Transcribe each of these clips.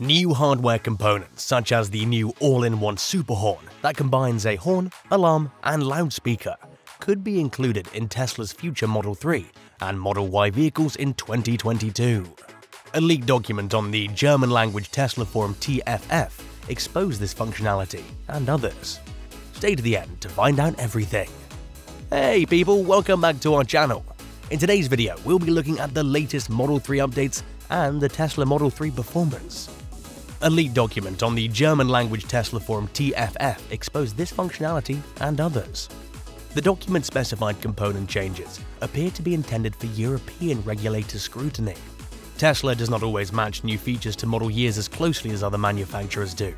New hardware components, such as the new all-in-one super horn that combines a horn, alarm, and loudspeaker, could be included in Tesla's future Model 3 and Model Y vehicles in 2022. A leaked document on the German-language Tesla forum TFF exposed this functionality and others. Stay to the end to find out everything. Hey people, welcome back to our channel. In today's video, we'll be looking at the latest Model 3 updates and the Tesla Model 3 performance. A leaked document on the German-language Tesla forum TFF exposed this functionality and others. The document specified component changes appear to be intended for European regulator scrutiny. Tesla does not always match new features to model years as closely as other manufacturers do.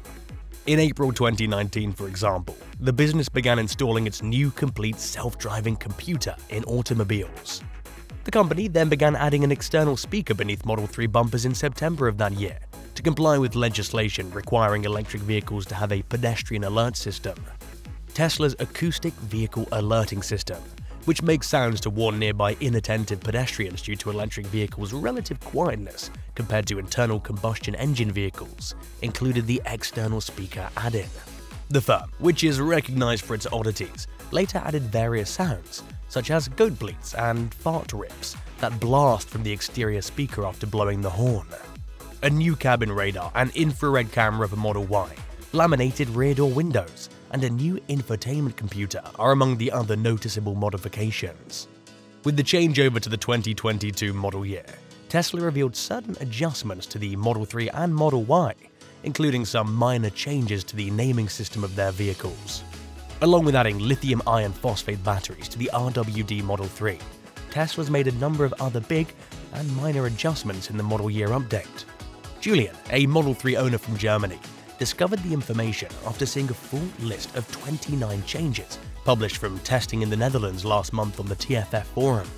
In April 2019, for example, the business began installing its new complete self-driving computer in automobiles. The company then began adding an external speaker beneath Model 3 bumpers in September of that year, to comply with legislation requiring electric vehicles to have a pedestrian alert system. Tesla's Acoustic Vehicle Alerting System, which makes sounds to warn nearby inattentive pedestrians due to electric vehicles' relative quietness compared to internal combustion engine vehicles, included the external speaker add-in. The firm, which is recognized for its oddities, later added various sounds, such as goat bleats and fart rips that blast from the exterior speaker after blowing the horn a new cabin radar, an infrared camera for Model Y, laminated rear door windows, and a new infotainment computer are among the other noticeable modifications. With the changeover to the 2022 model year, Tesla revealed certain adjustments to the Model 3 and Model Y, including some minor changes to the naming system of their vehicles. Along with adding lithium iron phosphate batteries to the RWD Model 3, Tesla's made a number of other big and minor adjustments in the model year update. Julian, a Model 3 owner from Germany, discovered the information after seeing a full list of 29 changes published from testing in the Netherlands last month on the TFF forum.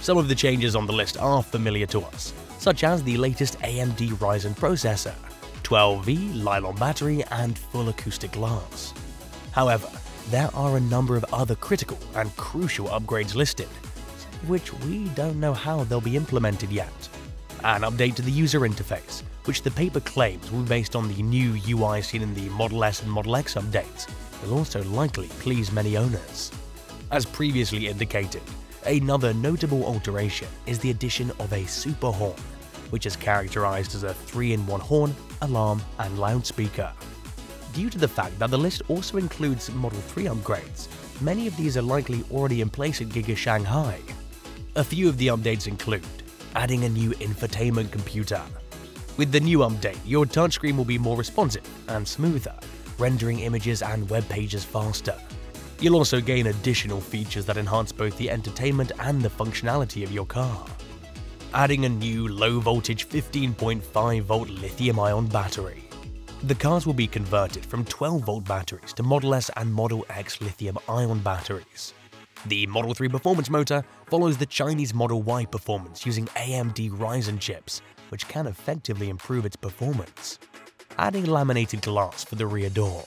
Some of the changes on the list are familiar to us, such as the latest AMD Ryzen processor, 12V nylon battery, and full acoustic glass. However, there are a number of other critical and crucial upgrades listed, which we don't know how they'll be implemented yet. An update to the user interface, which the paper claims will be based on the new UI seen in the Model S and Model X updates, will also likely please many owners. As previously indicated, another notable alteration is the addition of a super horn, which is characterized as a 3-in-1 horn, alarm, and loudspeaker. Due to the fact that the list also includes Model 3 upgrades, many of these are likely already in place at Giga Shanghai. A few of the updates include adding a new infotainment computer, with the new update, your touchscreen will be more responsive and smoother, rendering images and web pages faster. You'll also gain additional features that enhance both the entertainment and the functionality of your car. Adding a new low-voltage 15.5-volt lithium-ion battery. The cars will be converted from 12-volt batteries to Model S and Model X lithium-ion batteries. The Model 3 performance motor follows the Chinese Model Y performance using AMD Ryzen chips which can effectively improve its performance. Adding laminated glass for the rear door.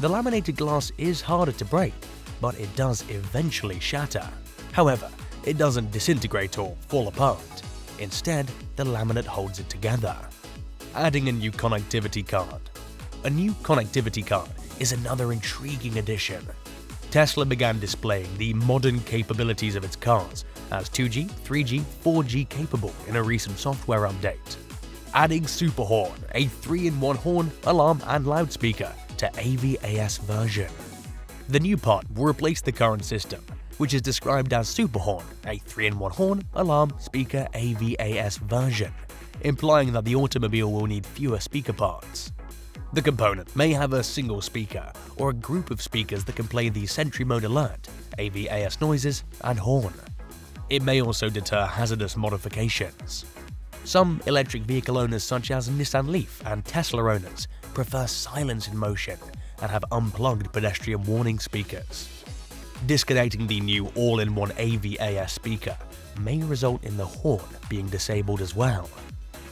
The laminated glass is harder to break, but it does eventually shatter. However, it doesn't disintegrate or fall apart. Instead, the laminate holds it together. Adding a new connectivity card. A new connectivity card is another intriguing addition. Tesla began displaying the modern capabilities of its cars as 2G, 3G, 4G capable in a recent software update. Adding Superhorn, a 3-in-1 horn, alarm and loudspeaker to AVAS version. The new part will replace the current system, which is described as Superhorn, a 3-in-1 horn, alarm, speaker AVAS version, implying that the automobile will need fewer speaker parts. The component may have a single speaker or a group of speakers that can play the Sentry Mode alert, AVAS noises, and horn. It may also deter hazardous modifications. Some electric vehicle owners such as Nissan Leaf and Tesla owners prefer silence in motion and have unplugged pedestrian warning speakers. Disconnecting the new all-in-one AVAS speaker may result in the horn being disabled as well.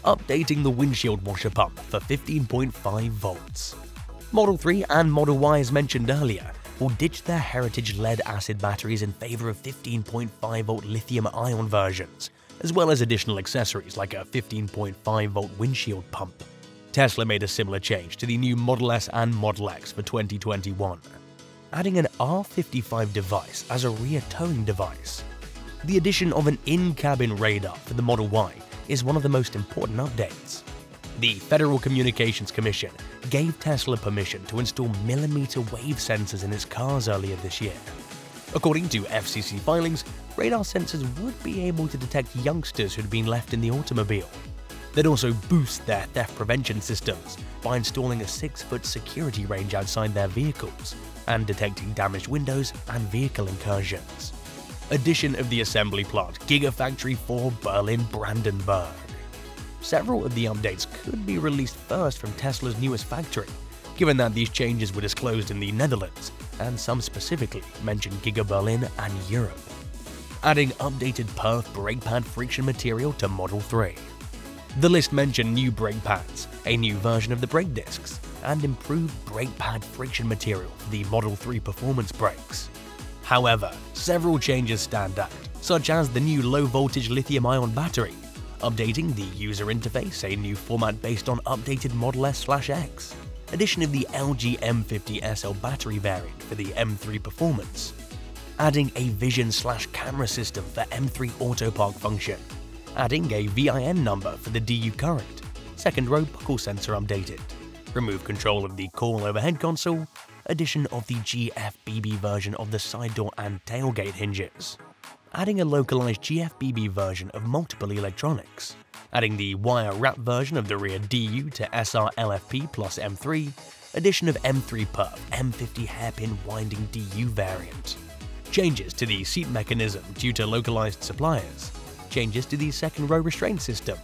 Updating the windshield washer pump for 15.5 volts. Model 3 and Model Y as mentioned earlier will ditch their heritage lead acid batteries in favor of 15.5 volt lithium ion versions, as well as additional accessories like a 15.5 volt windshield pump. Tesla made a similar change to the new Model S and Model X for 2021, adding an R55 device as a rear towing device. The addition of an in-cabin radar for the Model Y is one of the most important updates. The Federal Communications Commission gave Tesla permission to install millimeter wave sensors in its cars earlier this year. According to FCC filings, radar sensors would be able to detect youngsters who'd been left in the automobile, They'd also boost their theft prevention systems by installing a 6-foot security range outside their vehicles and detecting damaged windows and vehicle incursions. Addition of the assembly plant Gigafactory 4 Berlin Brandenburg. Several of the updates could be released first from Tesla's newest factory, given that these changes were disclosed in the Netherlands, and some specifically mention Giga Berlin and Europe. Adding updated Perf brake pad friction material to Model 3. The list mentioned new brake pads, a new version of the brake discs, and improved brake pad friction material for the Model 3 performance brakes. However, several changes stand out, such as the new low-voltage lithium-ion battery, updating the user interface, a new format based on updated Model S/X, addition of the LG M50 SL battery variant for the M3 Performance, adding a vision-slash-camera system for M3 Auto Park function, adding a VIN number for the DU current, second row buckle sensor updated, remove control of the call overhead console, addition of the GFBB version of the side door and tailgate hinges, adding a localized GFBB version of multiple electronics, adding the wire wrap version of the rear DU to SR LFP plus M3, addition of M3 Perf M50 hairpin winding DU variant, changes to the seat mechanism due to localized suppliers, changes to the second row restraint system,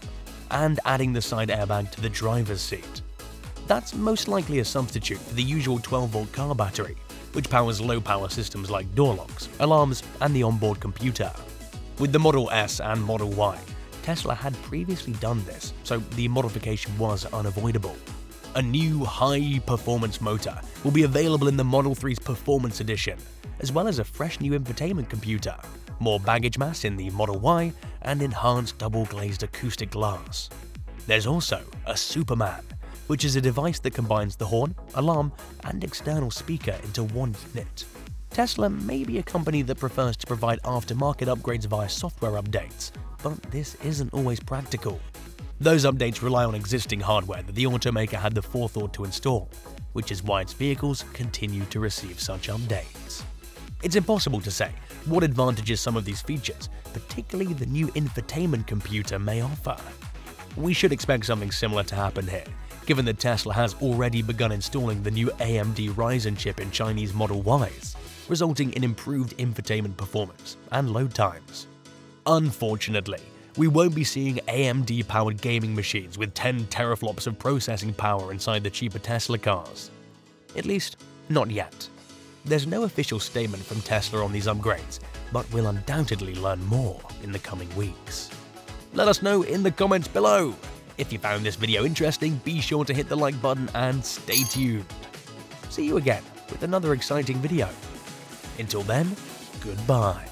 and adding the side airbag to the driver's seat. That's most likely a substitute for the usual 12-volt car battery, which powers low-power systems like door locks, alarms, and the onboard computer. With the Model S and Model Y, Tesla had previously done this, so the modification was unavoidable. A new high-performance motor will be available in the Model 3's Performance Edition, as well as a fresh new infotainment computer, more baggage mass in the Model Y, and enhanced double-glazed acoustic glass. There's also a Superhorn, which is a device that combines the horn, alarm, and external speaker into one unit. Tesla may be a company that prefers to provide aftermarket upgrades via software updates, but this isn't always practical. Those updates rely on existing hardware that the automaker had the forethought to install, which is why its vehicles continue to receive such updates. It's impossible to say what advantages some of these features, particularly the new infotainment computer, may offer. We should expect something similar to happen here, given that Tesla has already begun installing the new AMD Ryzen chip in Chinese Model Ys, resulting in improved infotainment performance and load times. Unfortunately, we won't be seeing AMD-powered gaming machines with 10 teraflops of processing power inside the cheaper Tesla cars. At least, not yet. There's no official statement from Tesla on these upgrades, but we'll undoubtedly learn more in the coming weeks. Let us know in the comments below. If you found this video interesting, be sure to hit the like button and stay tuned. See you again with another exciting video. Until then, goodbye.